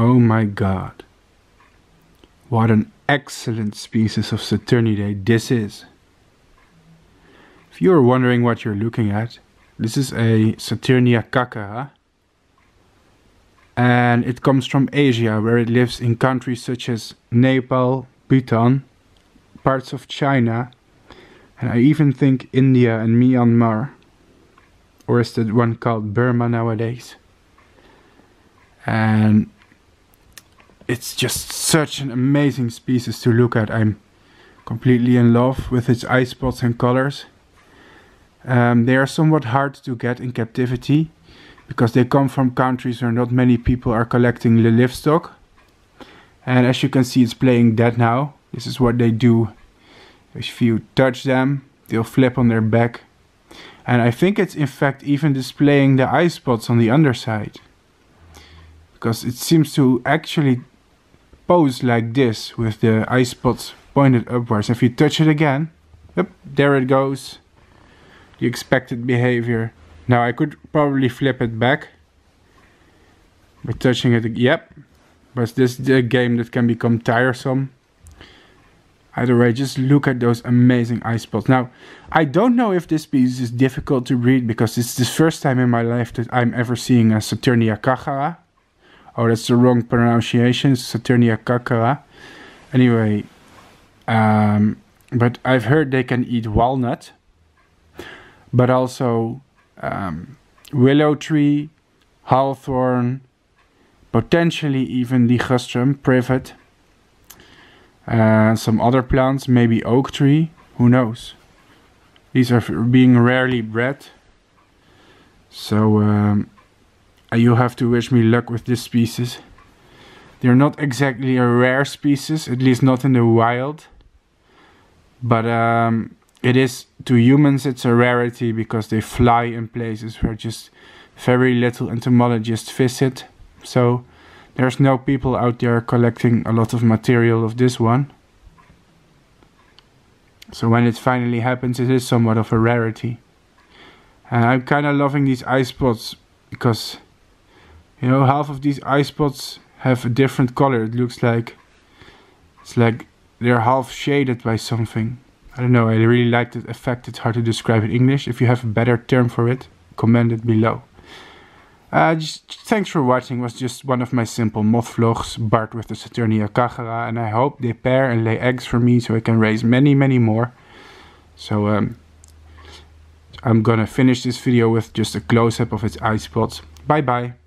Oh my god. What an excellent species of Saturniidae this is. If you are wondering what you're looking at, this is a Saturnia cachara. And it comes from Asia, where it lives in countries such as Nepal, Bhutan, parts of China, and I even think India and Myanmar. Or is that one called Burma nowadays? And it's just such an amazing species to look at. I'm completely in love with its eye spots and colors. Um, they are somewhat hard to get in captivity because they come from countries where not many people are collecting the livestock. And as you can see, it's playing dead now. This is what they do. If you touch them, they'll flip on their back. And I think it's in fact even displaying the eye spots on the underside. Because it seems to actually pose like this with the eye spots pointed upwards. If you touch it again, yep, there it goes. The expected behavior. Now I could probably flip it back by touching it. Yep, but this is a game that can become tiresome. Either way, just look at those amazing eye spots. Now, I don't know if this piece is difficult to read because it's the first time in my life that I'm ever seeing a Saturnia cachara. Oh, that's the wrong pronunciation. It's Saturnia cachara. Anyway, um, but I've heard they can eat walnut, but also um, willow tree, hawthorn, potentially even ligustrum, privet, and some other plants, maybe oak tree, who knows. These are being rarely bred, so um, you have to wish me luck with this species. They're not exactly a rare species, at least not in the wild, but um, it is to humans it's a rarity because they fly in places where just very little entomologists visit. So there's no people out there collecting a lot of material of this one. So when it finally happens it is somewhat of a rarity. And I'm kind of loving these eye spots because you know half of these eye spots have a different color it looks like it's like they're half shaded by something I don't know, I really like the effect. It's hard to describe in English. If you have a better term for it, comment it below. Uh, just, thanks for watching. It was just one of my simple moth vlogs, Bart with the Saturnia cachara, and I hope they pair and lay eggs for me so I can raise many, many more. So um, I'm gonna finish this video with just a close-up of its eye spots. Bye bye.